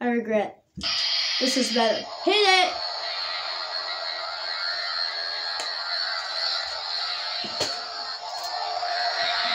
I regret. This is better. Hit it!